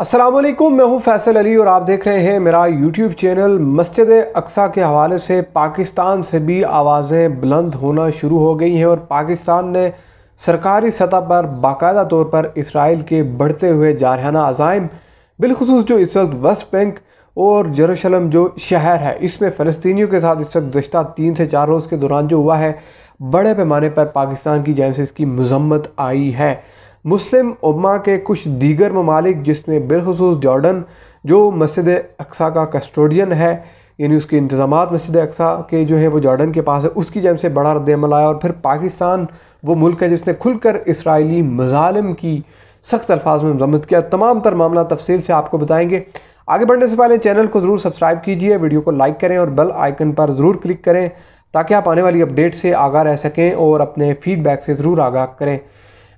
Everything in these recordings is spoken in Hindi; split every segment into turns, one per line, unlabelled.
असलम मैं हूँ फैसल अली और आप देख रहे हैं मेरा यूट्यूब चैनल मस्जिद अक्सा के हवाले से। पाकिस्तान से भी आवाज़ें बुलंद होना शुरू हो गई हैं और पाकिस्तान ने सरकारी सतह पर बाकायदा तौर पर इसराइल के बढ़ते हुए जारहाना अजायम बिलखसूस जो इस वक्त वेस्ट बैंक और जरूशलम जो शहर है, इसमें फ़लस्तियों के साथ इस वक्त गुज्त तीन से चार रोज़ के दौरान जो हुआ है, बड़े पैमाने पर पाकिस्तान की जैसे इसकी मजम्मत आई है। मुस्लिम उम्मा के कुछ दीगर ममालिक, जिसमें बिलखसूस जॉर्डन, जो मस्जिद अक्सा का कस्टोडियन है, यानी उसके इंतज़ाम मस्जिद अक्सा के जो है, वो जॉर्डन के पास है, उसकी जम से बड़ा रद्दमल आया और फिर पाकिस्तान, वो मुल्क है, जिसने खुलकर इसराइली मजालम की सख्त अल्फाज में मजम्मत किया। तमाम तर मामला तफसील से आपको बताएँगे। आगे बढ़ने से पहले चैनल को ज़रूर सब्सक्राइब कीजिए, वीडियो को लाइक करें और बेल आइकन पर ज़रूर क्लिक करें, ताकि आप आने वाली अपडेट से आगा रह सकें और अपने फीडबैक से ज़रूर आगाह करें।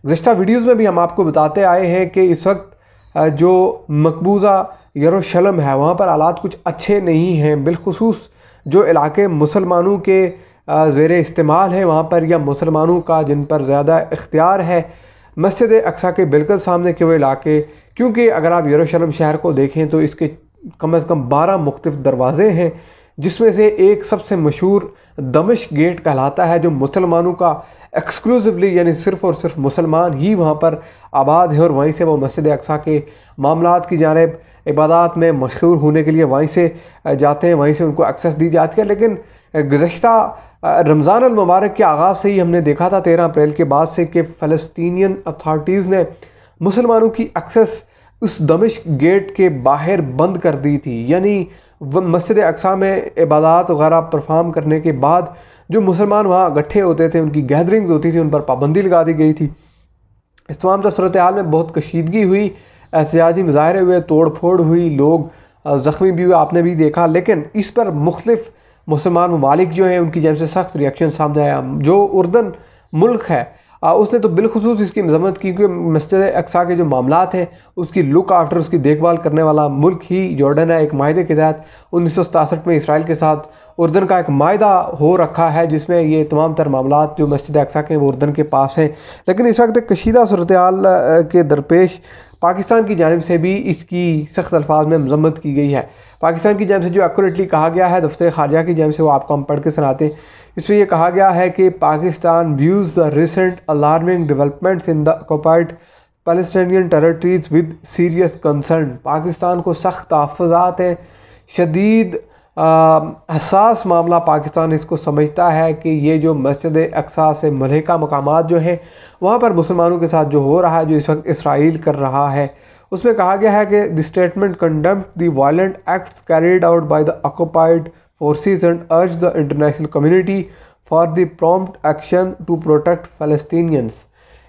गुज्त वीडियोज़ में भी हम आपको बताते आए हैं कि इस वक्त जो मकबूजा यरूशलम है, वहाँ पर हालात कुछ अच्छे नहीं हैं। बिलखसूस जो इलाके मुसलमानों के ज़ेर इस्तेमाल हैं, वहाँ पर या मुसलमानों का जिन पर ज़्यादा इख्तियार है, मस्जिद अक्सा के बिल्कुल सामने के वो इलाके, क्योंकि अगर आप यरूशलम शहर को देखें तो इसके कम अज़ कम बारह मुख्तफ दरवाज़े हैं, जिसमें से एक सबसे मशहूर दमिश गेट कहलाता है, जो मुसलमानों का एक्सक्लूसिवली यानी सिर्फ़ और सिर्फ़ मुसलमान ही वहाँ पर आबाद है और वहीं से वो मस्जिद अक्सा के मामला की जानब इबादत में मशहूर होने के लिए वहीं से जाते हैं, वहीं से उनको एक्सेस दी जाती है। लेकिन गुज्त रमज़ान मुबारक के आगाज़ से ही हमने देखा था तेरह अप्रैल के बाद से कि फ़लस्तीनियन अथॉरिटीज़ ने मुसलमानों की एक्सेस उस दमिश गेट के बाहर बंद कर दी थी। यानी वह मस्जिद अक्सा में इबादत वगैरह परफॉर्म करने के बाद जो मुसलमान वहाँ इकट्ठे होते थे, उनकी गैदरिंग्स होती थी, उन पर पाबंदी लगा दी गई थी। इस तमाम तो सूरत हाल में बहुत कशीदगी हुई एहतजाजी मुजाहरे हुए तोड़ फोड़ हुई, लोग ज़ख्मी भी हुए, आपने भी देखा, लेकिन इस पर मुख्तफ मुसलमान ममालिक जो हैं, उनकी जब से सख्त रिएक्शन सामने आया जो उर्दन मुल्क है उसने तो बिलखसूस इसकी मजम्मत की क्योंकि मस्जिद अक्सा के जो मामला हैं, उसकी लुक आफ्टर उसकी देखभाल करने वाला मुल्क ही जॉर्डन है, एक माहे के तहत। उन्नीस सौ सतासठ में इसराइल के साथ उर्दन का एक माहा हो रखा है, जिसमें ये तमाम तर मामला जो मस्जिद अक्सा के वो उर्दन के पास हैं। लेकिन इस वक्त कशीदा सूरत के दरपेश पाकिस्तान की जानब से भी इसकी सख्त अल्फाज में मजम्मत की गई है। पाकिस्तान की जानब से जो एक्यूरेटली कहा गया है, दफ्तर खारजा की जानब से वो आपको हम पढ़ के सुनाते हैं। इसमें यह कहा गया है कि Pakistan views the recent alarming developments in the occupied Palestinian territories with serious concern Pakistan को सख्त तहफ़ात हैं। शदीद हसास मामला पाकिस्तान इसको समझता है कि ये जो मस्जिद अक्सा से मलहका मकाम जो हैं, वहाँ पर मुसलमानों के साथ जो हो रहा है, जो इस वक्त इसराइल कर रहा है, उसमें कहा गया है कि the statement condemned the violent acts carried out by the occupied forces and urges the international community for the prompt action to protect Palestinians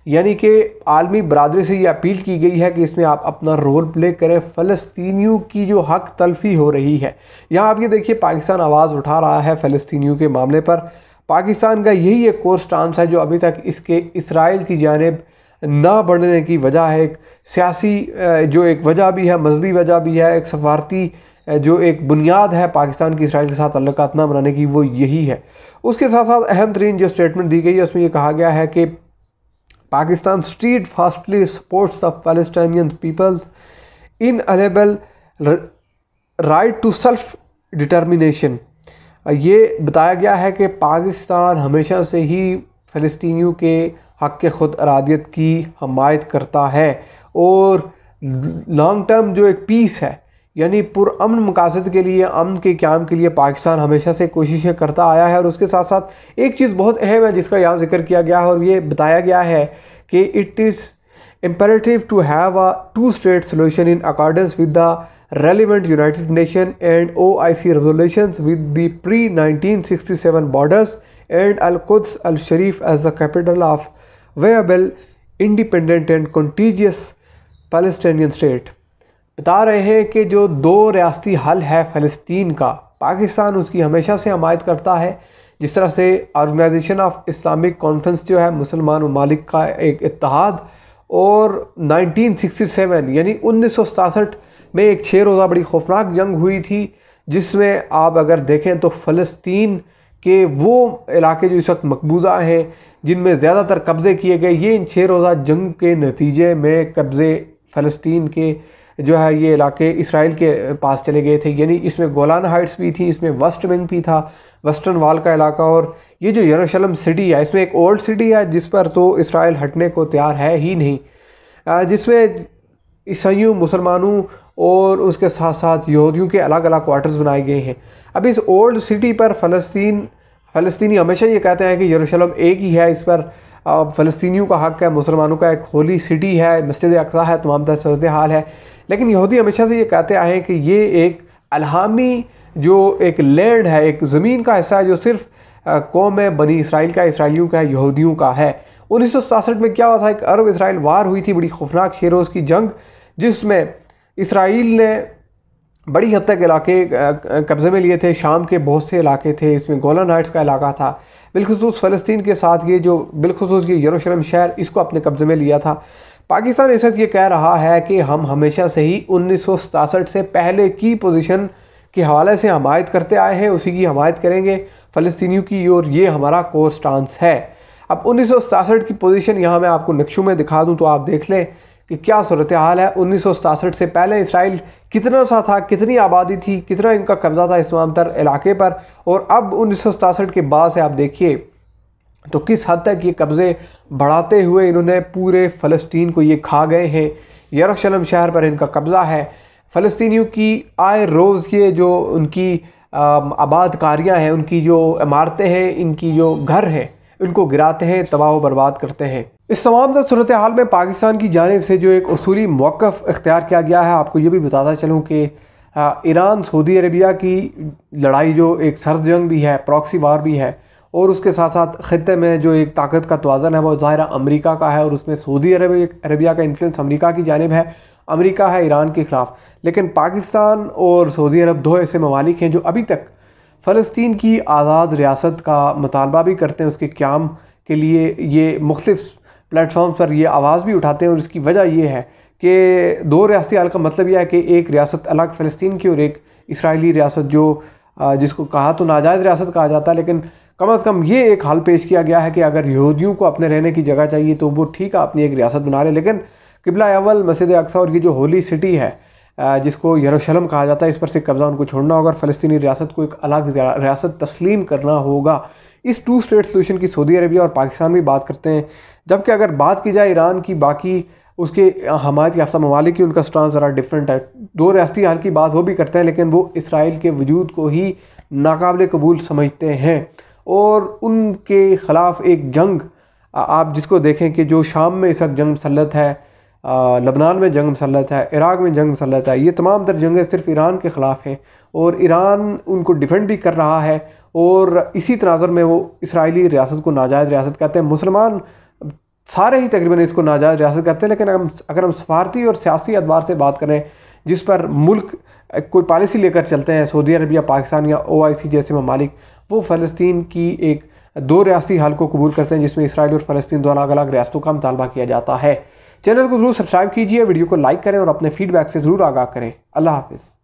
यानी कि आलमी बरदरी से ये अपील की गई है कि इसमें आप अपना रोल प्ले करें। फ़लस्तीनियों की जो हक तलफी हो रही है। यहाँ आप ये देखिए, पाकिस्तान आवाज़ उठा रहा है फ़लस्तीनियों के मामले पर। पाकिस्तान का यही एक कोर्स स्टांस है जो अभी तक इसके, इसराइल की जानब ना बढ़ने की वजह है। एक सियासी जो एक वजह भी है, मजहबी वजह भी है, एक सफारती जो एक बुनियाद है पाकिस्तान की इसराइल के साथ तल्लक ना बनाने की, वो यही है। उसके साथ साथ अहम तरीन जो स्टेटमेंट दी गई है, उसमें ये कहा गया है कि Pakistan steadfastly supports the Palestinian peoples inalienable right to self determination ये बताया गया है कि पाकिस्तान हमेशा से ही फ़लस्तियों के हक के ख़ुद अरादियत की हमायत करता है और लॉन्ग टर्म जो एक पीस है यानी पुरान मकासद के लिए, अमन के क्याम के लिए पाकिस्तान हमेशा से कोशिशें करता आया है और उसके साथ साथ एक चीज़ बहुत अहम है जिसका यहाँ ज़िक्र किया गया है और ये बताया गया है कि it is imperative to have a two state solution in accordance with the relevant united nation and O I C resolution with the pre nineteen sixty seven borders and Al Quds al Sharif as the capital of viable independent and contiguous Palestinian state बता रहे हैं कि जो दो रियाती हल है फ़लस्तीन का, पाकिस्तान उसकी हमेशा से हमायत करता है। जिस तरह से ऑर्गेनाइजेशन ऑफ़ इस्लामिक कॉन्फ्रेंस जो है, मुसलमान ममालिक का एक इतिहाद और 1967 यानी उन्नीस में एक छः रोज़ा बड़ी खौफनाक जंग हुई थी, जिसमें आप अगर देखें तो फ़लस्तीन के वो इलाके जो इस वक्त मकबूजा हैं, जिनमें ज़्यादातर कब्ज़े किए गए, ये इन छः रोज़ा जंग के नतीजे में कब्ज़े फ़लस्तीन के जो है ये इलाके इसराइल के पास चले गए थे। यानी इसमें गोलान हाइट्स भी थी, इसमें वेस्ट बैंक भी था, वेस्टर्न वाल का इलाका और ये जो यरूशलेम सिटी है, इसमें एक ओल्ड सिटी है जिस पर तो इसराइल हटने को तैयार है ही नहीं। जिसमें ईसाइयों, मुसलमानों और उसके साथ साथ यहूदियों के अलग अलग क्वार्टर्स बनाए गए हैं। अब इस ओल्ड सिटी पर फ़लस्तीन, फ़लस्तीनी हमेशा ये कहते हैं कि यरूशलेम एक ही है, इस पर फ़लस्तीनियों का हक़ है, मुसलमानों का एक होली सिटी है मस्जिद अक्सा है, तमाम तरह सूरत हाल है। लेकिन यहूदी हमेशा से ये कहते आए हैं कि ये एक अलहामी जो एक लैंड है, एक ज़मीन का हिस्सा है, जो सिर्फ़ कौम है, बनी इसराइल का, इसराइलियों का यहूदियों का है। उन्नीस सौ में क्या हुआ था? एक अरब इसराइल वार हुई थी, बड़ी खौफनाक शेरोज़ की जंग, जिसमें इसराइल ने बड़ी हद तक इलाके कब्ज़े में लिए थे। शाम के बहुत से इलाके थे, इसमें गोलन हाइट्स का इलाका था। बिलखसूस फ़लस्तीन के साथ ये जो, बिलखसूस ये यरूशलेम शहर, इसको अपने कब्ज़े में लिया था। पाकिस्तान इस वक्त ये कह रहा है कि हम हमेशा से ही उन्नीस से पहले की पोजीशन के हवाले से हमायत करते आए हैं, उसी की हमायत करेंगे। फ़लस्तीनियों की और ये हमारा कोर स्टांस है। अब उन्नीस की पोजीशन यहाँ मैं आपको नक्शों में दिखा दूँ तो आप देख लें कि क्या सूरत हाल है। उन्नीस से पहले इसराइल कितना सा था, कितनी आबादी थी, कितना इनका कब्ज़ा था इस तमाम तर इलाके पर। और अब उन्नीस के बाद से आप देखिए तो किस हद तक ये कब्ज़े बढ़ाते हुए इन्होंने पूरे फ़लस्तीन को ये खा गए हैं? यरूशलेम शहर पर इनका कब्ज़ा है। फ़लस्तीनियों की आए रोज़ ये जो उनकी आबाद कारियाँ हैं, उनकी जो इमारतें हैं, इनकी जो घर हैं उनको गिराते हैं, तबाह बर्बाद करते हैं। इस तमाम सूरत हाल में पाकिस्तान की जानब से जो एक असूली मौक़ इख्तियार किया गया है, आपको ये भी बताता चलूँ कि ईरान, सऊदी अरबिया की लड़ाई जो एक सर्द जंग भी है प्रॉक्सी वार भी है और उसके साथ साथ ख़त्े में जो एक ताकत का तोज़न है, वो ज़ाहिर अमरीका का है और उसमें सऊदी अरब, अरबिया का इन्फ्लुएंस अमरीका की जानब है। अमरीका है ईरान के ख़िलाफ़। लेकिन पाकिस्तान और सऊदी अरब दो ऐसे ममालिक हैं जो अभी तक फ़लस्तीन की आज़ाद रियासत का मतालबा भी करते हैं, उसके क़्याम के लिए ये मुख्तफ प्लेटफॉर्म पर यह आवाज़ भी उठाते हैं और इसकी वजह यह है कि दो रियाती हाल का मतलब यह है कि एक रियासत अलग फ़लस्तीन की और एक इसराइली रियासत जो जिसको कहा तो नाजायज़ रियासत कहा जाता है, लेकिन कम अज़ कम ये एक हाल पेश किया गया है कि अगर यहूदियों को अपने रहने की जगह चाहिए तो वो ठीक है, अपनी एक रियासत बना ले। लेकिन किबला अवल मस्जिद अक्सा और ये जो होली सिटी है जिसको यरूशलेम कहा जाता है, इस पर से कब्ज़ा उनको छोड़ना होगा और फ़लस्तनी रियासत को एक अलग रियासत तस्लीम करना होगा। इस टू स्टेट सोल्यूशन की सऊदी अरबिया और पाकिस्तान भी बात करते हैं। जबकि अगर बात की जाए ईरान की, बाकी उसके हमायत याफ्ता ममालिक की, उनका स्टांस ज़रा डिफरेंट है। दो रियाती हाल की बात वो भी करते हैं, लेकिन वो इसराइल के वजूद को ही नाकबिल कबूल समझते हैं। और उनके ख़िलाफ़ एक जंग आप जिसको देखें कि जो शाम में इस वक्त जंग मसलत है लबनान में जंग मसलत है, इराक़ में जंग मसलत है, ये तमाम तर जंगें सिर्फ़ ईरान के ख़िलाफ़ हैं और ईरान उनको डिफेंड भी कर रहा है और इसी तनाजर में वो इसराइली रियासत को नाजायज़ रियासत कहते हैं। मुसलमान सारे ही तकरीबन इसको नाजायज़ रियासत कहते हैं, लेकिन अगर हम सफारती और सियासी अदवार से बात करें, जिस पर मुल्क कोई पॉलिसी लेकर चलते हैं, सऊदी अरब या पाकिस्तान या ओ आई सी जैसे ममालिक, वो फ़लस्तीन की एक दो रियासी हाल को कबूल करते हैं, जिसमें इसराइल और फ़लस्तीन दो अलग अलग रियासतों का मुतालबा किया जाता है। चैनल को ज़रूर सब्सक्राइब कीजिए, वीडियो को लाइक करें और अपने फीडबैक से ज़रूर आगाह करें। अल्लाह हाफिज़।